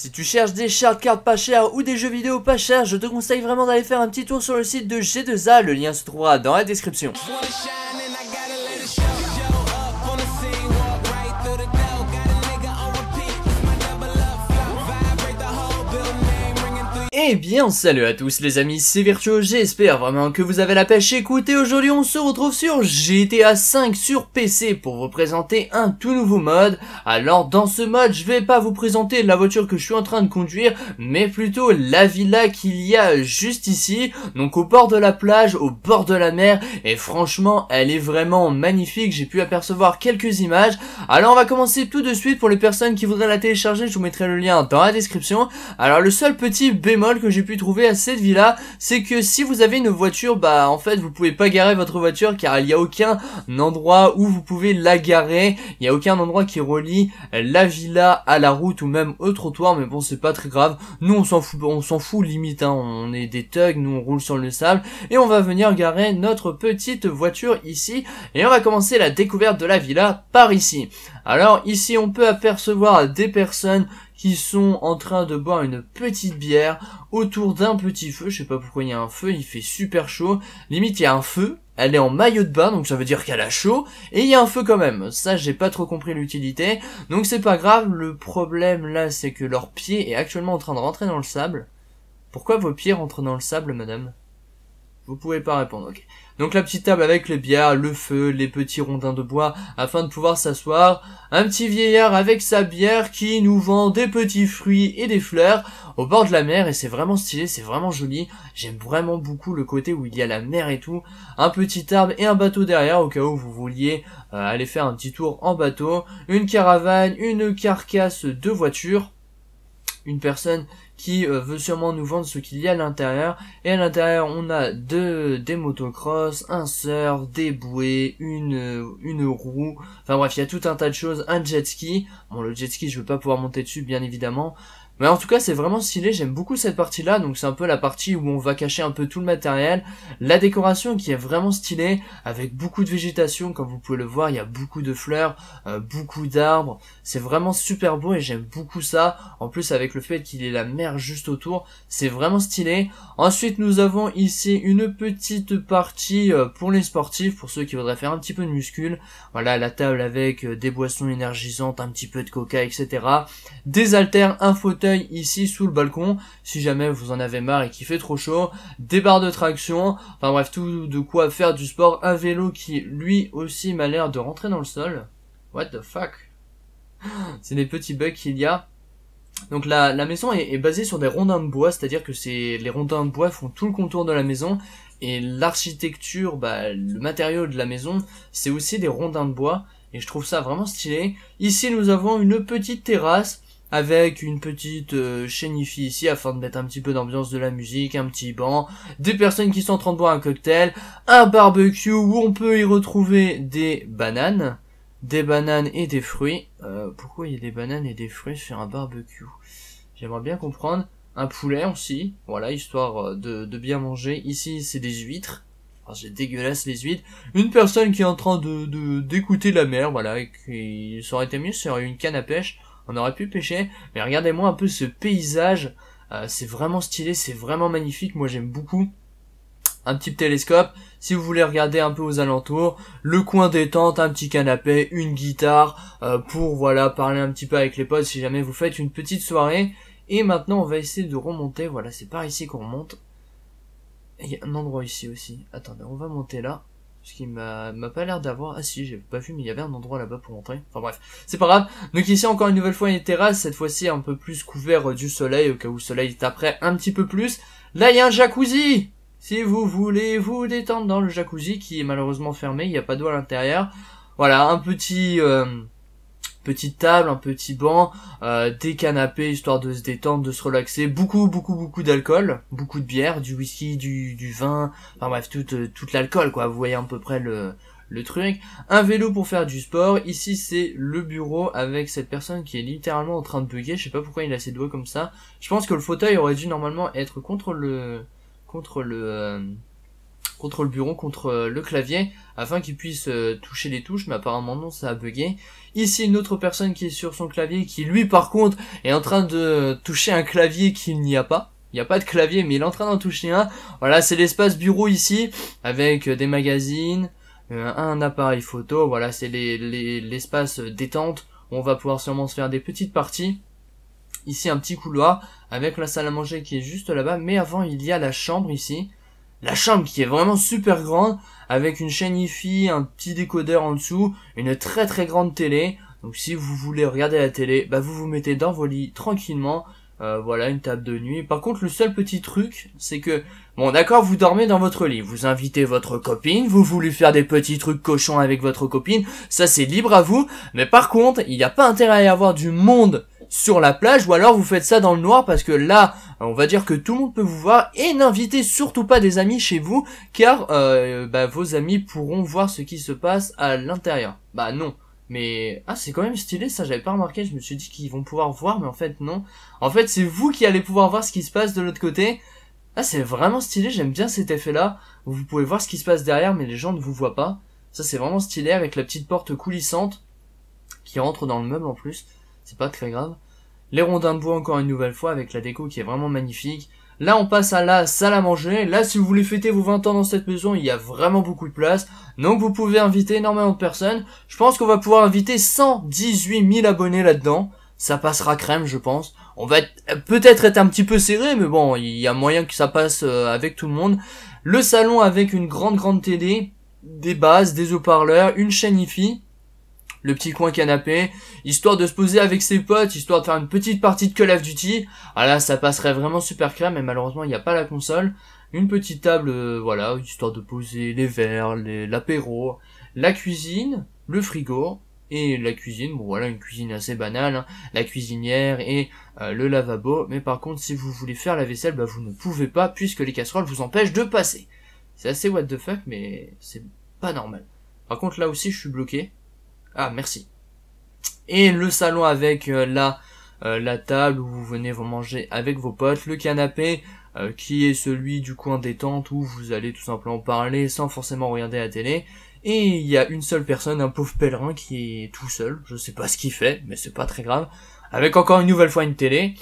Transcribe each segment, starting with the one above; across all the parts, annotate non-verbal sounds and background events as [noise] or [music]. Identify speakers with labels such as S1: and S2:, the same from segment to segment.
S1: Si tu cherches des cartes pas chères ou des jeux vidéo pas chers, je te conseille vraiment d'aller faire un petit tour sur le site de G2A, le lien se trouvera dans la description. Eh bien salut à tous les amis, c'est Virtuo, j'espère vraiment que vous avez la pêche écoutez aujourd'hui on se retrouve sur GTA 5 sur PC pour vous présenter un tout nouveau mode. Alors dans ce mode je vais pas vous présenter la voiture que je suis en train de conduire mais plutôt la villa qu'il y a juste ici, donc au bord de la plage, au bord de la mer et franchement elle est vraiment magnifique, j'ai pu apercevoir quelques images. Alors on va commencer tout de suite pour les personnes qui voudraient la télécharger, je vous mettrai le lien dans la description. Alors le seul petit bémol que j'ai pu trouver à cette villa, c'est que si vous avez une voiture, bah en fait vous pouvez pas garer votre voiture car il n'y a aucun endroit où vous pouvez la garer, il n'y a aucun endroit qui relie la villa à la route ou même au trottoir, mais bon c'est pas très grave, nous on s'en fout, on s'en fout limite, hein. on est des thugs, nous on roule sur le sable et on va venir garer notre petite voiture ici et on va commencer la découverte de la villa par ici. Alors ici on peut apercevoir des personnes qui sont en train de boire une petite bière autour d'un petit feu. Je sais pas pourquoi il y a un feu, il fait super chaud. Limite, il y a un feu. Elle est en maillot de bain, donc ça veut dire qu'elle a chaud. Et il y a un feu quand même. Ça, j'ai pas trop compris l'utilité. Donc c'est pas grave. Le problème là, c'est que leur pied est actuellement en train de rentrer dans le sable. Pourquoi vos pieds rentrent dans le sable, madame? Vous pouvez pas répondre, ok. Donc la petite table avec les bières, le feu, les petits rondins de bois afin de pouvoir s'asseoir. Un petit vieillard avec sa bière qui nous vend des petits fruits et des fleurs au bord de la mer et c'est vraiment stylé, c'est vraiment joli. J'aime vraiment beaucoup le côté où il y a la mer et tout. Un petit arbre et un bateau derrière au cas où vous vouliez euh, aller faire un petit tour en bateau. Une caravane, une carcasse de voiture. Une personne qui euh, veut sûrement nous vendre ce qu'il y a à l'intérieur. Et à l'intérieur, on a deux, des motocross, un surf, des bouées, une, une roue. Enfin bref, il y a tout un tas de choses. Un jet ski. Bon, le jet ski, je veux pas pouvoir monter dessus, bien évidemment. Mais en tout cas, c'est vraiment stylé, j'aime beaucoup cette partie-là, donc c'est un peu la partie où on va cacher un peu tout le matériel. La décoration qui est vraiment stylée, avec beaucoup de végétation, comme vous pouvez le voir, il y a beaucoup de fleurs, euh, beaucoup d'arbres. C'est vraiment super beau et j'aime beaucoup ça. En plus, avec le fait qu'il ait la mer juste autour, c'est vraiment stylé. Ensuite, nous avons ici une petite partie euh, pour les sportifs, pour ceux qui voudraient faire un petit peu de muscule. Voilà, la table avec euh, des boissons énergisantes, un petit peu de coca, etc. Des haltères, un fauteuil, ici sous le balcon. Si jamais vous en avez marre et qu'il fait trop chaud, des barres de traction, enfin bref tout de quoi faire du sport, un vélo qui lui aussi m'a l'air de rentrer dans le sol. What the fuck? C'est des petits bugs qu'il y a. Donc la, maison est, basée sur des rondins de bois, c'est-à-dire que les rondins de bois font tout le contour de la maison. Et l'architecture, bah, le matériau de la maison, c'est aussi des rondins de bois. Et je trouve ça vraiment stylé. Ici nous avons une petite terrasse avec une petite euh, ici afin de mettre un petit peu d'ambiance de la musique, un petit banc, des personnes qui sont en train de boire un cocktail, un barbecue où on peut y retrouver des bananes, des bananes et des fruits. Euh, pourquoi il y a des bananes et des fruits sur un barbecue? J'aimerais bien comprendre. Un poulet aussi, voilà, histoire euh, de, de bien manger. Ici, c'est des huîtres. Oh, c'est dégueulasse les huîtres. Une personne qui est en train de d'écouter la mer, voilà, et qui ça aurait été mieux, ça aurait une canne à pêche on aurait pu pêcher, mais regardez-moi un peu ce paysage, euh, c'est vraiment stylé, c'est vraiment magnifique, moi j'aime beaucoup. Un petit télescope, si vous voulez regarder un peu aux alentours, le coin détente, un petit canapé, une guitare, euh, pour voilà parler un petit peu avec les potes si jamais vous faites une petite soirée. Et maintenant on va essayer de remonter, voilà c'est par ici qu'on remonte. Il y a un endroit ici aussi, attendez on va monter là. Ce qui m'a pas l'air d'avoir... Ah si, j'ai pas vu, mais il y avait un endroit là-bas pour montrer. Enfin bref, c'est pas grave. Donc ici, encore une nouvelle fois, une terrasse. Cette fois-ci, un peu plus couvert du soleil, au cas où le soleil après un petit peu plus. Là, il y a un jacuzzi Si vous voulez vous détendre dans le jacuzzi, qui est malheureusement fermé, il n'y a pas d'eau à l'intérieur. Voilà, un petit... Euh, petite table, un petit banc, euh, des canapés histoire de se détendre, de se relaxer, beaucoup beaucoup beaucoup d'alcool, beaucoup de bière, du whisky, du, du vin, enfin bref toute euh, toute l'alcool quoi. Vous voyez à peu près le le truc. Un vélo pour faire du sport. Ici c'est le bureau avec cette personne qui est littéralement en train de bugger. Je sais pas pourquoi il a ses doigts comme ça. Je pense que le fauteuil aurait dû normalement être contre le contre le euh, contre le bureau, contre le clavier, afin qu'il puisse toucher les touches, mais apparemment non, ça a bugué. Ici, une autre personne qui est sur son clavier, qui lui, par contre, est en train de toucher un clavier qu'il n'y a pas. Il n'y a pas de clavier, mais il est en train d'en toucher un. Voilà, c'est l'espace bureau ici, avec des magazines, un appareil photo. Voilà, c'est l'espace détente. Où on va pouvoir sûrement se faire des petites parties. Ici, un petit couloir, avec la salle à manger qui est juste là-bas. Mais avant, il y a la chambre ici. La chambre qui est vraiment super grande, avec une chaîne IFI, un petit décodeur en dessous, une très très grande télé. Donc si vous voulez regarder la télé, bah vous vous mettez dans vos lits tranquillement. Euh, voilà, une table de nuit. Par contre, le seul petit truc, c'est que, bon d'accord, vous dormez dans votre lit, vous invitez votre copine, vous voulez faire des petits trucs cochons avec votre copine, ça c'est libre à vous, mais par contre, il n'y a pas intérêt à y avoir du monde sur la plage, ou alors vous faites ça dans le noir, parce que là, on va dire que tout le monde peut vous voir, et n'invitez surtout pas des amis chez vous, car euh, bah, vos amis pourront voir ce qui se passe à l'intérieur. Bah non. Mais, ah, c'est quand même stylé, ça, j'avais pas remarqué, je me suis dit qu'ils vont pouvoir voir, mais en fait, non. En fait, c'est vous qui allez pouvoir voir ce qui se passe de l'autre côté. Ah, c'est vraiment stylé, j'aime bien cet effet-là, où vous pouvez voir ce qui se passe derrière, mais les gens ne vous voient pas. Ça, c'est vraiment stylé, avec la petite porte coulissante, qui rentre dans le meuble en plus. C'est pas très grave. Les rondins de bois, encore une nouvelle fois, avec la déco qui est vraiment magnifique. Là, on passe à la salle à manger. Là, si vous voulez fêter vos 20 ans dans cette maison, il y a vraiment beaucoup de place. Donc, vous pouvez inviter énormément de personnes. Je pense qu'on va pouvoir inviter 118 000 abonnés là-dedans. Ça passera crème, je pense. On va peut-être être un petit peu serré, mais bon, il y a moyen que ça passe euh, avec tout le monde. Le salon avec une grande, grande télé, des bases, des haut-parleurs, une chaîne IFI le petit coin canapé, histoire de se poser avec ses potes, histoire de faire une petite partie de Call of Duty. Ah là, ça passerait vraiment super crème, mais malheureusement, il n'y a pas la console. Une petite table, euh, voilà, histoire de poser les verres, l'apéro, la cuisine, le frigo, et la cuisine, bon voilà, une cuisine assez banale, hein. la cuisinière et euh, le lavabo, mais par contre, si vous voulez faire la vaisselle, bah vous ne pouvez pas, puisque les casseroles vous empêchent de passer. C'est assez what the fuck, mais c'est pas normal. Par contre, là aussi, je suis bloqué. Ah, merci. Et le salon avec euh, la, euh, la table où vous venez vous manger avec vos potes, le canapé euh, qui est celui du coin détente où vous allez tout simplement parler sans forcément regarder la télé. Et il y a une seule personne, un pauvre pèlerin qui est tout seul, je sais pas ce qu'il fait, mais c'est pas très grave, avec encore une nouvelle fois une télé.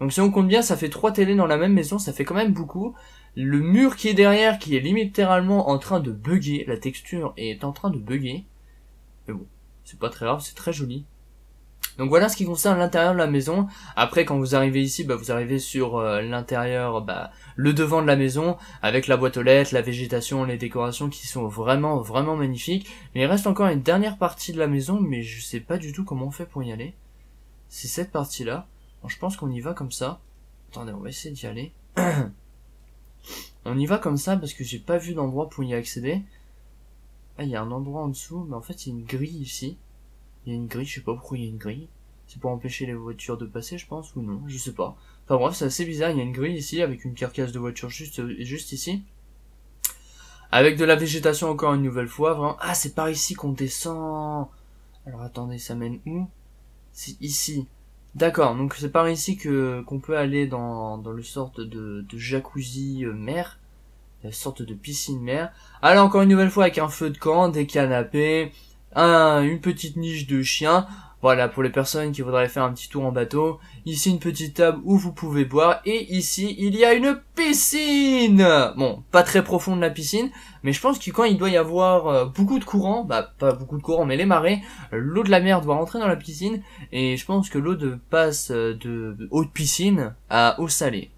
S1: Donc si on compte bien, ça fait trois télés dans la même maison, ça fait quand même beaucoup. Le mur qui est derrière, qui est littéralement en train de bugger, la texture est en train de bugger. Mais bon, c'est pas très grave, c'est très joli. Donc voilà ce qui concerne l'intérieur de la maison. Après, quand vous arrivez ici, bah, vous arrivez sur euh, l'intérieur, bah, le devant de la maison, avec la boîte aux lettres, la végétation, les décorations qui sont vraiment, vraiment magnifiques. Mais il reste encore une dernière partie de la maison, mais je sais pas du tout comment on fait pour y aller. C'est cette partie-là. je pense qu'on y va comme ça. Attendez, on va essayer d'y aller. [clears throat] on y va comme ça parce que j'ai pas vu d'endroit pour y accéder. Ah, il y a un endroit en dessous, mais en fait, il y a une grille ici. Il y a une grille, je sais pas pourquoi il y a une grille. C'est pour empêcher les voitures de passer, je pense, ou non, je sais pas. Enfin bref, c'est assez bizarre, il y a une grille ici, avec une carcasse de voiture juste, juste ici. Avec de la végétation encore une nouvelle fois, vraiment. Ah, c'est par ici qu'on descend. Alors attendez, ça mène où? C'est ici. D'accord, donc c'est par ici que qu'on peut aller dans, dans le sorte de, de jacuzzi euh, mer une sorte de piscine mer. Allez encore une nouvelle fois avec un feu de camp, des canapés, un, une petite niche de chien. Voilà, pour les personnes qui voudraient faire un petit tour en bateau. Ici, une petite table où vous pouvez boire. Et ici, il y a une piscine Bon, pas très profonde la piscine, mais je pense que quand il doit y avoir euh, beaucoup de courant, bah pas beaucoup de courant, mais les marées, l'eau de la mer doit rentrer dans la piscine. Et je pense que l'eau de passe euh, de eau de piscine à eau salée.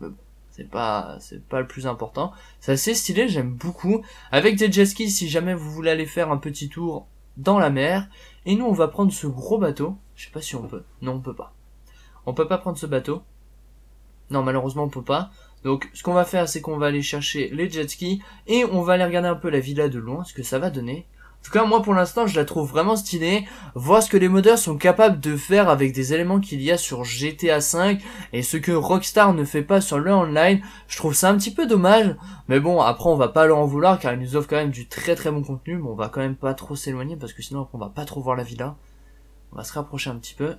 S1: C'est pas, c'est pas le plus important. C'est assez stylé, j'aime beaucoup. Avec des jet skis, si jamais vous voulez aller faire un petit tour dans la mer. Et nous, on va prendre ce gros bateau. Je sais pas si on peut. Non, on peut pas. On peut pas prendre ce bateau. Non, malheureusement, on peut pas. Donc, ce qu'on va faire, c'est qu'on va aller chercher les jet skis et on va aller regarder un peu la villa de loin, ce que ça va donner. En tout cas, moi pour l'instant, je la trouve vraiment stylée. Voir ce que les modeurs sont capables de faire avec des éléments qu'il y a sur GTA V et ce que Rockstar ne fait pas sur le online, je trouve ça un petit peu dommage. Mais bon, après on va pas leur en vouloir car ils nous offrent quand même du très très bon contenu. Mais on va quand même pas trop s'éloigner parce que sinon après, on va pas trop voir la villa. On va se rapprocher un petit peu.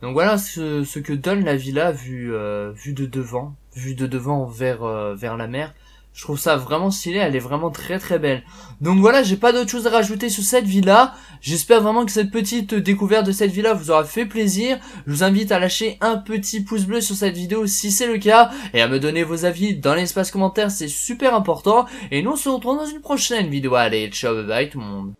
S1: Donc voilà ce, que donne la villa vue, euh, de devant, vue de devant vers, euh, vers la mer. Je trouve ça vraiment stylé, elle est vraiment très très belle. Donc voilà, j'ai pas d'autre chose à rajouter sur cette villa. J'espère vraiment que cette petite découverte de cette villa vous aura fait plaisir. Je vous invite à lâcher un petit pouce bleu sur cette vidéo si c'est le cas et à me donner vos avis dans l'espace commentaire, c'est super important. Et nous on se retrouve dans une prochaine vidéo. Allez, ciao, bye bye tout le monde.